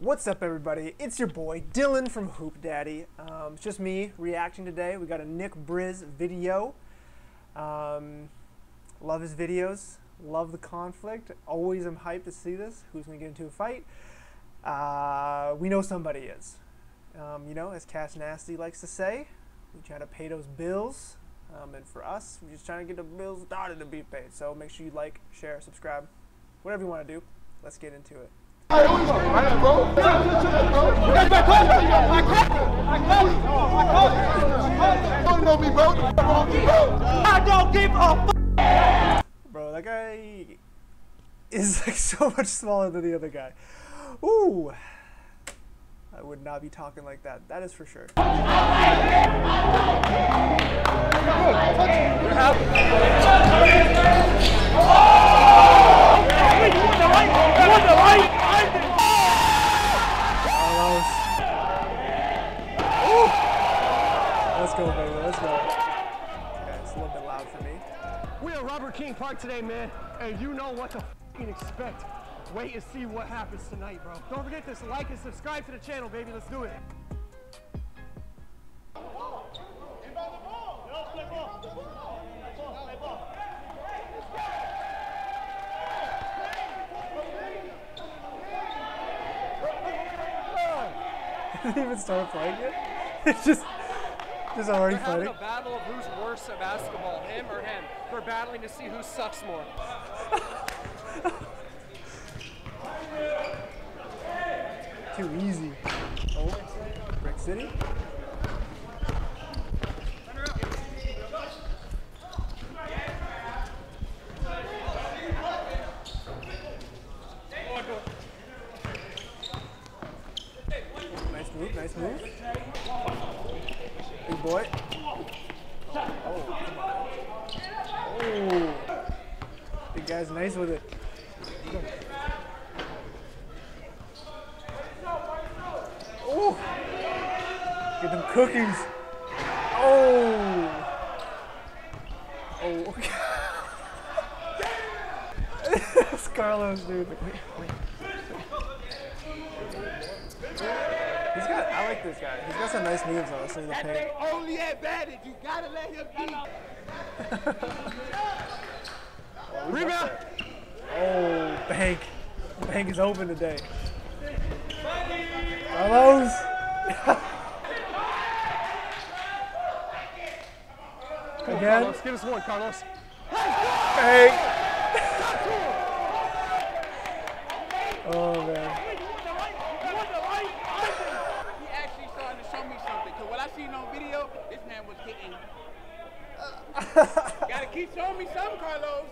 What's up, everybody? It's your boy Dylan from Hoop Daddy. Um, it's just me reacting today. We got a Nick Briz video. Um, love his videos. Love the conflict. Always am hyped to see this. Who's going to get into a fight? Uh, we know somebody is. Um, you know, as Cash Nasty likes to say, we try to pay those bills. Um, and for us, we're just trying to get the bills started to be paid. So make sure you like, share, subscribe, whatever you want to do. Let's get into it. I don't give a Bro, that guy is like so much smaller than the other guy. Ooh. I would not be talking like that. That is for sure. Ooh. Let's go, baby. Let's go. Okay, it's a little bit loud for me. We're at Robert King Park today, man, and you know what to f***ing expect. Wait and see what happens tonight, bro. Don't forget to like and subscribe to the channel, baby. Let's do it. Didn't even start playing yet. It's just, just already They're having fighting. a battle of who's worse at basketball, him or him. They're battling to see who sucks more. Too easy. Oh, Brick City. Nice move, nice move. Big boy. Oh, come on. Big guy's nice with it. Oh! Get them cookies. Oh! Oh. That's Carlos, dude. He's got, I like this guy. He's got some nice moves, honestly, in the only advantage. You gotta let him be. Rebound! Oh, Bank. Bank is open today. Carlos! Again? Carlos, give us one, Carlos. Bank! oh, man. He actually starting to show me something. Cause what I seen on video, this man was getting. Gotta keep showing me something, Carlos.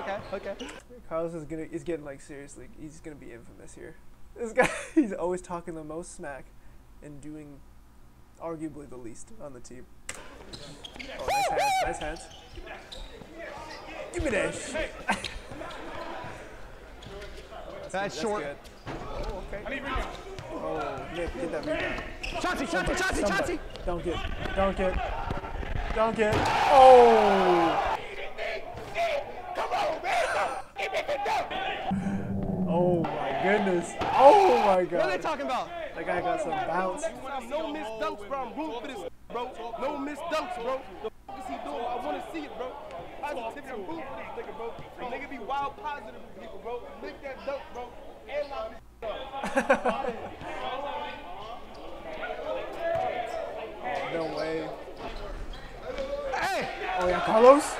Okay, okay. Carlos is gonna is getting like seriously. He's gonna be infamous here. This guy, he's always talking the most smack, and doing arguably the least on the team. Oh, nice hands, nice hands. Give me that shit. That's short. Good. Oh, okay. Oh, Nick, get that rebound. Chauncey, Chauncey, Chauncey, Somebody. Chauncey! Don't get, don't get, don't get. Oh! Oh my goodness. Oh my god. What are they talking about? That guy got some bounce. No miss dunks, bro. I'm rooting for this, bro. No miss dunks, bro. The f is he doing? I want to see it, bro. Positivity. I'm rooting for this nigga, bro. The nigga be wild positive with people, bro. Lick that dunk, bro. And lock this up. No way. Hey! Oh yeah, Carlos.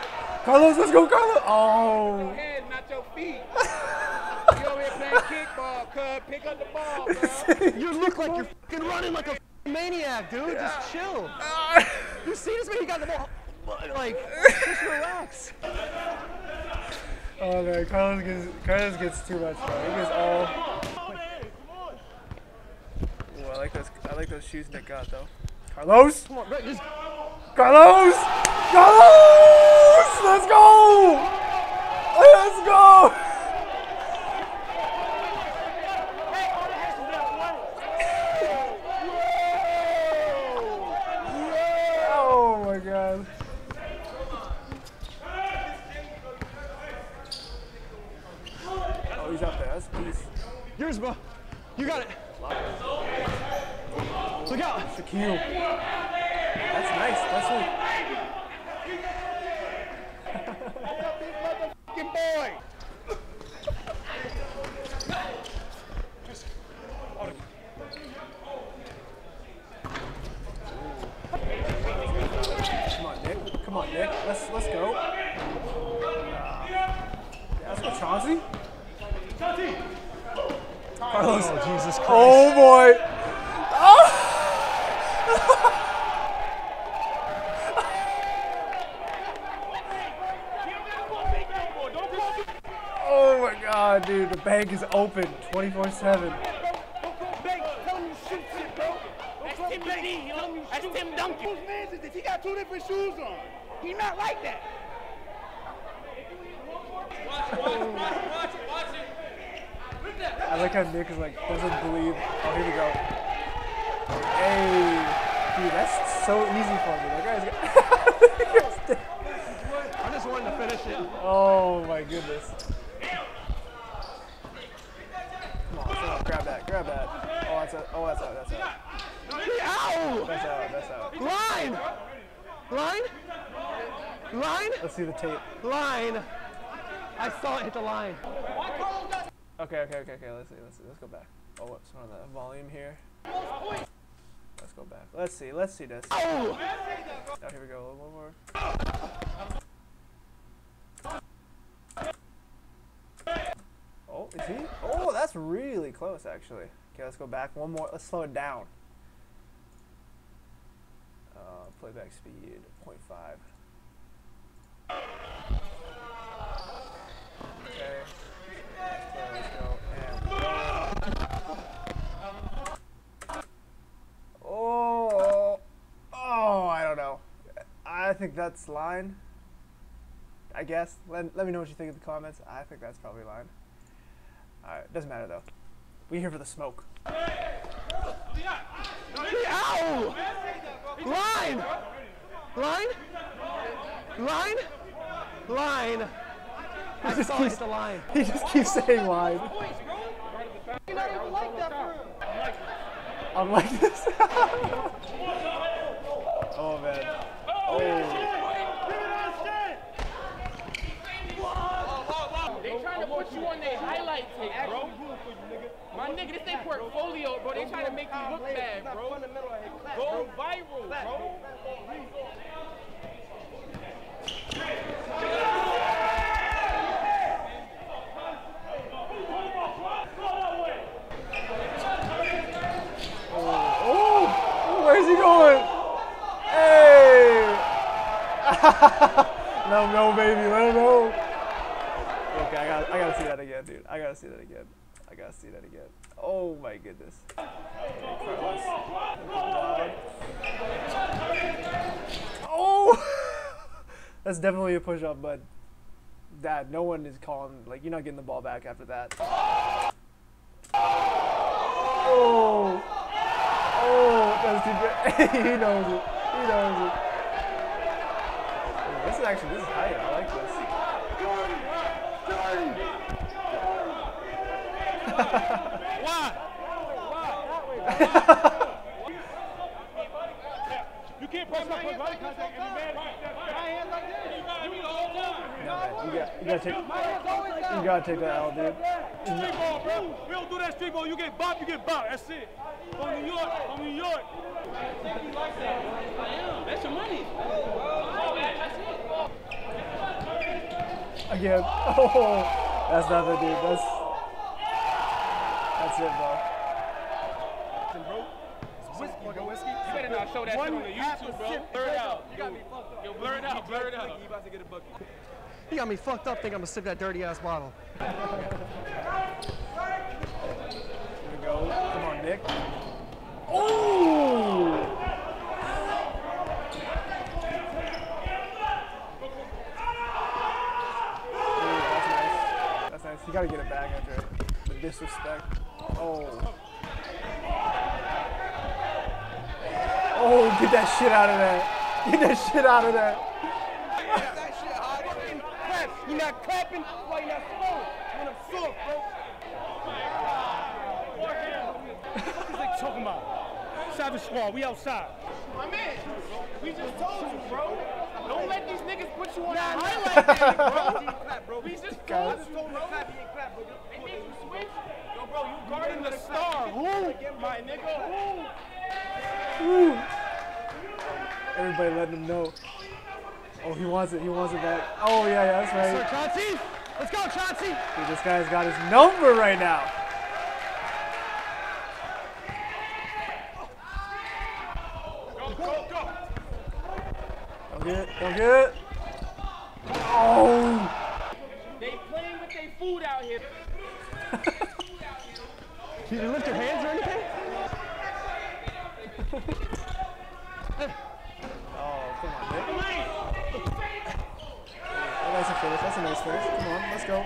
Carlos, let's go, Carlos. Oh. Head, not your feet. you over here playing kickball, cuz. Pick up the ball, bro. You look like you're fucking running like a f***ing maniac, dude. Just chill. You see this man? He got the ball. Like, just relax. Oh man, Carlos gets Carlos gets too much. Bro. He gets all. Ooh, I like those. I like those shoes Nick got though. Carlos. Come on, bro. Just Carlos. Carlos. Let's go. Let's go. Oh my god. Oh, he's up there. That's peace. yours, bro. You got it. Look out. Shaquille. That's nice. That's sweet. Fucking boy. Come on, Nick. Come on, Nick. Let's let's go. Yeah, let's go, Chauncey. Carlos. Oh, Jesus oh, Christ. Oh boy. Dude. The bank is open 24 7. Don't call Banks. Tell him you shoot shit, bro. Don't call Banks. Tell him you shoot Tim Duncan. Whose man is this? He got two different shoes on. He not like that. I like how Nick is like, doesn't believe. Oh, here we go. Hey. Dude, that's so easy for me. That guy's got. I just wanted to finish it. oh my goodness. Come on, come on, grab that. Oh, that's out. Oh, that's out. That's out. Ow! That's out. That's out. Line! Line? Line? Let's see the tape. Line! I saw it hit the line. Okay, okay, okay, okay. Let's see. Let's see. Let's go back. Oh, what's on the volume here? Let's go back. Let's see. Let's see this. Oh! Oh, here we go. One more. Oh, is he? Oh, that's really close, actually. Okay, let's go back. One more. Let's slow it down. Uh, playback speed 0.5. Okay. Oh, oh, I don't know. I think that's line. I guess. Let, let me know what you think in the comments. I think that's probably line. Alright, doesn't matter though. We're here for the smoke. Ow! Line! Line? Line? Line! I just keeps- the line. He just keeps saying line. I'm like this. oh man. Oh. They trying to put you on tape, bro. My nigga, this ain't portfolio, bro. They trying to make you look bad, bro. Go viral, bro. Oh, where's he going? Hey! Let him know, baby. Let him know. Okay, I got, I gotta see that again, dude. I gotta see that again. I gotta see that again. Oh my goodness. Oh! That's definitely a push up, but Dad, no one is calling. Like, you're not getting the ball back after that. Oh! Oh, that's too good. he knows it. He knows it. This is actually, this is high. I like this. You can't press contact, and be mad. My hands like this. You got, you gotta take, you gotta take that L, dude. Street ball, bro. We don't do that street ball. You get bopped, you get bopped. That's it. From New York, from New York. I am. That's your money. Again. Oh, that's nothing, dude. That's, that's it, bro. You better not show that shit on the YouTube, bro. Blur it out. You got me fucked up. Yo, blur it out, blur it out. He got me fucked up thinking I'm gonna sip that dirty ass bottle. Here we go. Come on, Nick. Oh! Ooh, that's nice. That's nice. You gotta get it back after the disrespect. Oh. Oh, get that shit out of there. Get that shit out of there. That shit hard. Fucking clap. You not clapping while you not slow. When I'm soft, bro. talking about? Savage Squad, we outside. My man, we just told you, bro. Don't let these niggas put you on Nah, that nah. highlight tape, bro. We just told Guys. you, bro. They made you switch. Bro, you Guarding the star. Who? my nigga. Who? Woo. Everybody letting him know. Oh, he wants it. He wants it back. Oh, yeah, yeah, that's Sir right. Chauncey, let's go, Chauncey. Dude, this guy's got his number right now. Don't get it. Don't get it. Oh. They playing with their food out here. Did you lift your hands or anything? Oh, come on, Nick. Oh, that's a finish. That's a nice finish. Come on, let's go.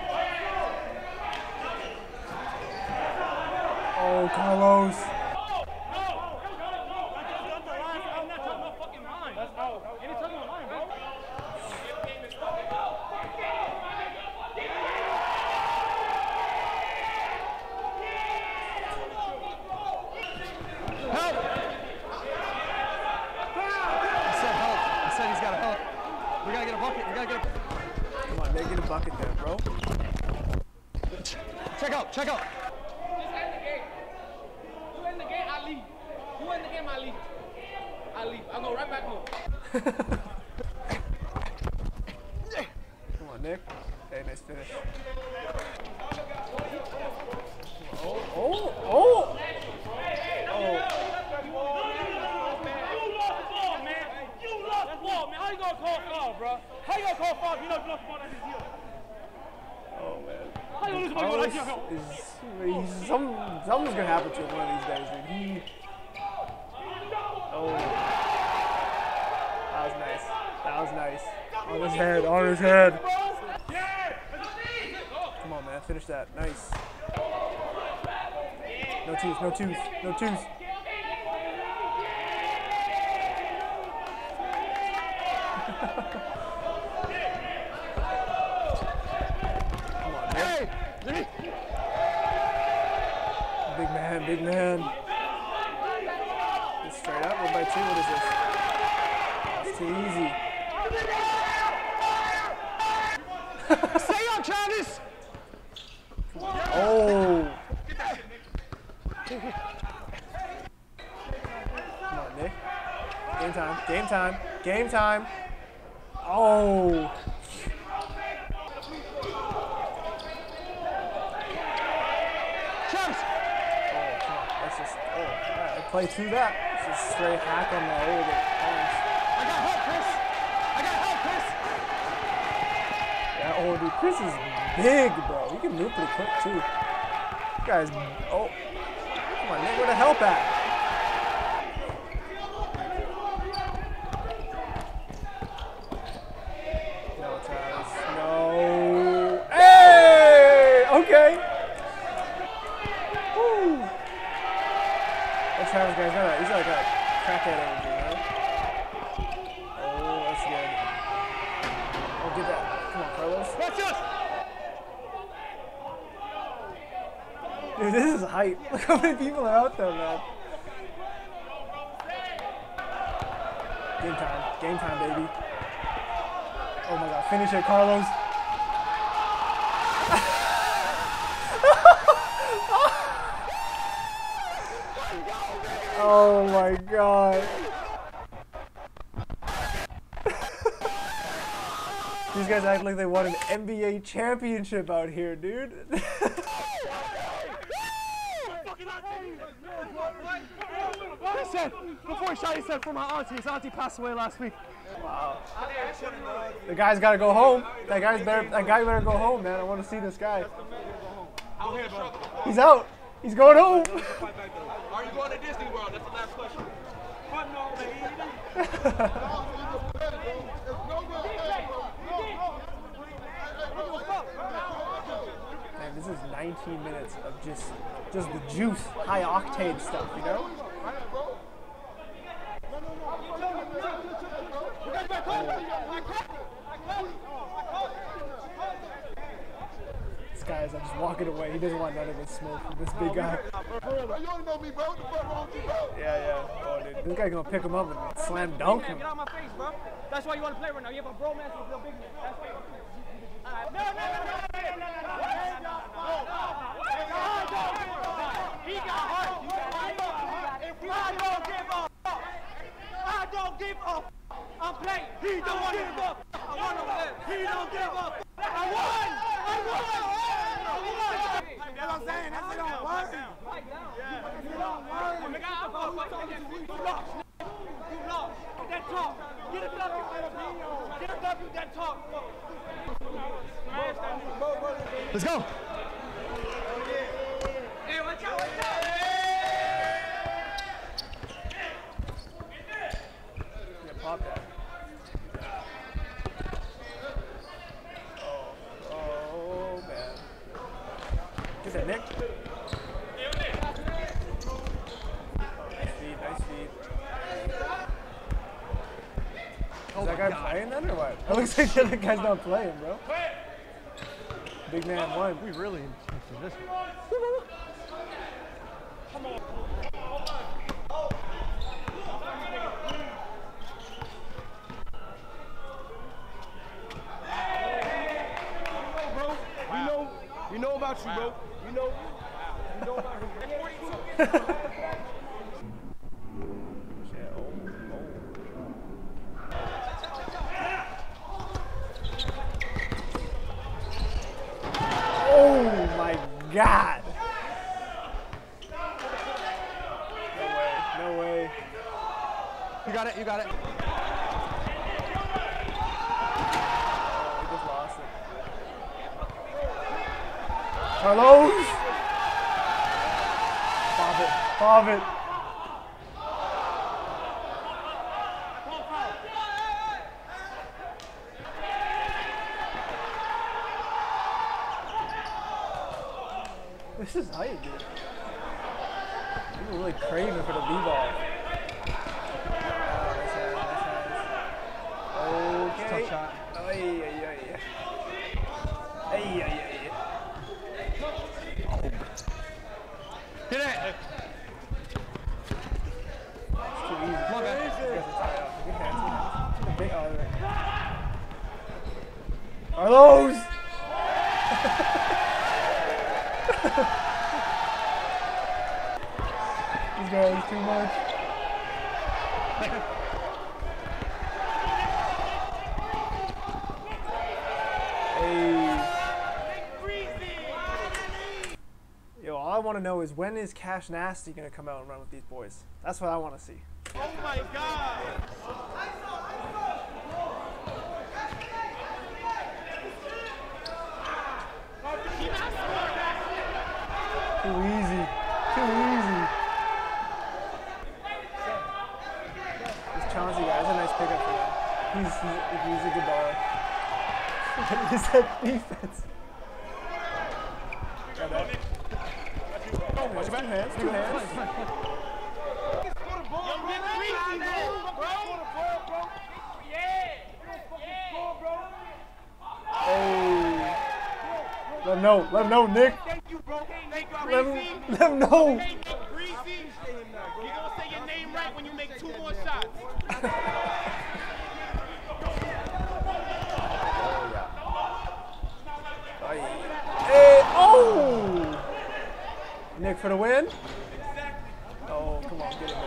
Oh, Carlos. Help! I said help. I said he's got to help. We gotta get a bucket. We gotta get a. Come on, Nick, get a bucket there, bro. Check out. Check out. Just end the game. You end the game, I leave. You end the game, I leave. I leave. I go right back home. Come on, Nick. Hey, nice finish. Oh, oh, oh! How you gonna call foul, bro? How you gonna call foul if you know you lost the ball at his heel? Oh, man. How you gonna lose the ball Something's gonna happen to him one of these days, dude. He, oh, that was nice. That was nice. On his head, on his head. Come on, man, finish that. Nice. No twos, no twos, no twos. Come on, man. Big man. Just straight up, one by two. What is this? It's too easy. Stay up, Travis. Oh. Come on, Nick. Game time, game time, game time. Oh. Travis. Oh, come on. That's just, oh, all right, play through that. It's just straight hack on the old arms. I got help, Chris. I got help, Chris. Yeah, oh, dude, Chris is big, bro. He can move pretty quick, too. This guy's, oh. Come on, where the help at? No, Travis. No. Hey! Okay. Woo. That Travis guy's got a, he's like a crackhead energy, man. Oh, that's good. Oh, get that. Come on, Carlos. Watch us! Dude, this is hype. Look how many people are out there, man. Game time. Game time, baby. Oh my god. Finish it, Carlos. oh my god. These guys act like they won an NBA championship out here, dude. He said, before he shot, he said, for my auntie. His auntie passed away last week. The guy's got to go home. That guy's better. That guy better go home, man. I want to see this guy. He's out. He's going home. Are you going to Disney World? That's the last question. Man, this is 19 minutes of just, just the juice, high octane stuff. You know. This guy is like just walking away. He doesn't want none of this smoke from this big guy. You only know me, bro. What the fuck wrong with you, bro? Yeah, yeah. Oh, dude. This guy gonna pick him up and slam dunk him. Get out my face, bro. That's why you want to play right now. You have a bromance with a big man. That's why you want to play. Alright, No, no, no, no, no, no, no, no, no. He got hurt. I don't give a fuck. I don't give a fuck. I'm playing. He don't give a fuck. I won over there. He don't give a fuck. I won. I won. I won. That's what I'm saying. That's it don't work. Pipe down. It don't work. Nigga, I'm fucking you lost. You lost. That talk. Get a W. Get a W. That talk. Let's go. Hey, watch out, watch out. Yeah, pop that. Oh, oh, man. Get that, Nick. Oh, nice feed, nice feed. Is that guy playing then or what? It looks like the other guy's not playing, bro. Big man one. We really into this one. bro. We know, we know about you, bro. We know, we know about you. This is hype, dude. People really craving for the b-ball. Oh, nice, nice. Okay. Tough shot. Oh, yeah, yeah. Hey, yeah, it! Too easy. Come on, Are those? These guys too much. Hey. Yo, all I want to know is when is Cash Nasty gonna come out and run with these boys? That's what I want to see. Oh my God. Too easy. Too easy. This Chauncey guy is a nice pickup for them. He's, he's, he's a good baller. Is that defense? Got that. Oh, nice. Two hands, two hands. Hey. Let him know. Let him know, Nick. Thank you, bro. Thank you, Let Greasy. him, let him know. Hey, Greasy. You gonna say your name right when you make two more shots. Hey, oh! Nick for the win. Oh, come on, get in there.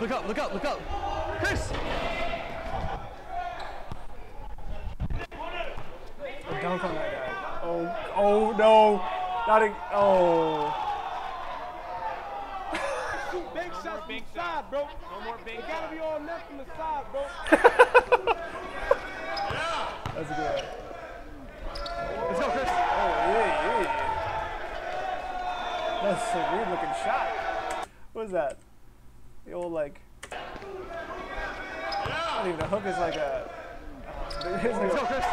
Look up, look up, look up. Chris! Oh, dunk on that guy. Oh, oh no. Not a, oh. Shoot big shots from the side, bro. No more big. It gotta be all net from the side, bro. That's a good one. Let's go, Chris. Oh, yeah, yeah. That's a weird looking shot. What is that? The old, like. I don't even a hook, is like a. Uh, it's like Let's go, a Chris.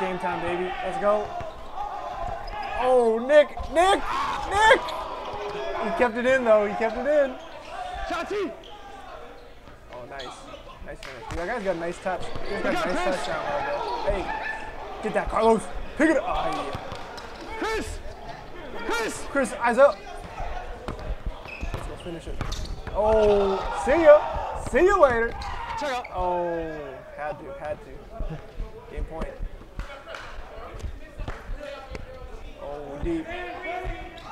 Game time, baby. Let's go. Oh, Nick, Nick, Nick! He kept it in though. He kept it in. Chachi! Oh, nice, nice finish. Dude, that guy's got a nice touch. He's got a nice touchdown right there. Hey, get that, Carlos. Pick it up. Oh, yeah. Chris! Chris! Chris, eyes up. Let's go finish it. Oh, see ya. See you later. Check out. Oh, had to, had to. Game point. Oh, deep.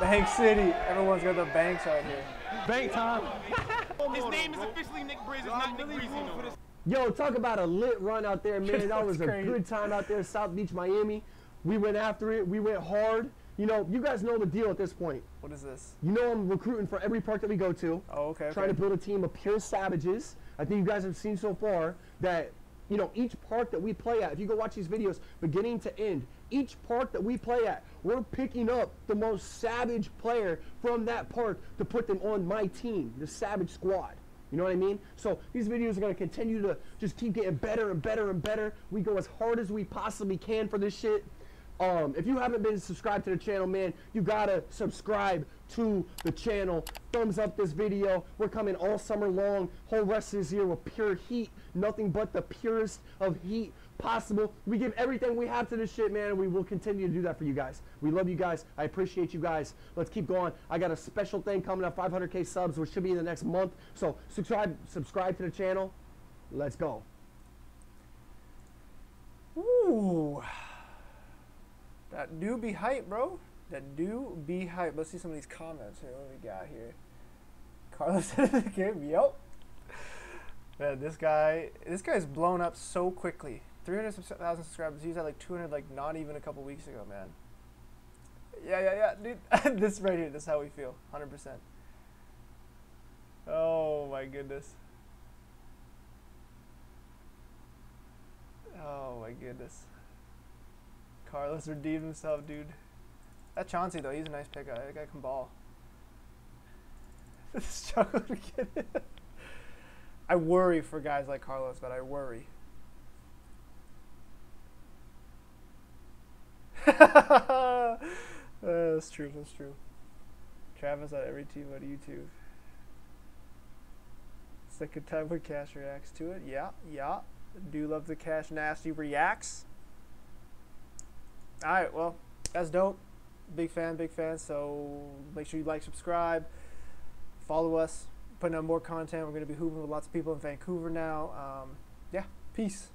Bank City. Everyone's got the banks right here. Bank time. His name is officially Nick Briz. It's not Nick Breezy no more. Yo, talk about a lit run out there, man. That That's was a crazy. good time out there, South Beach, Miami. We went after it. We went hard. You know, you guys know the deal at this point. What is this? You know I'm recruiting for every park that we go to. Oh, okay. Trying okay. to build a team of pure savages. I think you guys have seen so far that, you know, each park that we play at, if you go watch these videos, beginning to end, each park that we play at, we're picking up the most savage player from that park to put them on my team, the Savage Squad. You know what I mean? So these videos are going to continue to just keep getting better and better and better. We go as hard as we possibly can for this shit. Um, if you haven't been subscribed to the channel, man, you gotta subscribe to the channel. Thumbs up this video. We're coming all summer long. Whole rest of this year with pure heat. Nothing but the purest of heat possible. We give everything we have to this shit, man, and we will continue to do that for you guys. We love you guys. I appreciate you guys. Let's keep going. I got a special thing coming up, 500k subs, which should be in the next month. So subscribe, subscribe to the channel. Let's go. Ooh. That do be hype, bro. That do be hype. Let's see some of these comments here. What we got here? Carlos said game. Yep. Man, this guy, this guy's blown up so quickly. 300,000 subscribers. He's at like 200, like not even a couple weeks ago, man. Yeah, yeah, yeah, dude. this right here. This is how we feel. 100%. Oh my goodness. Oh my goodness. Carlos redeemed himself, dude. That Chauncey though, he's a nice pick. That guy can ball. Struggle to get it. I worry for guys like Carlos, but I worry. Uh, that's true. That's true. Travis on every team on YouTube. Second time when Cash reacts to it. Yeah, yeah. Do love the Cash Nasty reacts. All right, well, that's dope. Big fan, big fan. So make sure you like, subscribe, follow us. Putting out more content. We're going to be hooping with lots of people in Vancouver now. Um, yeah, peace.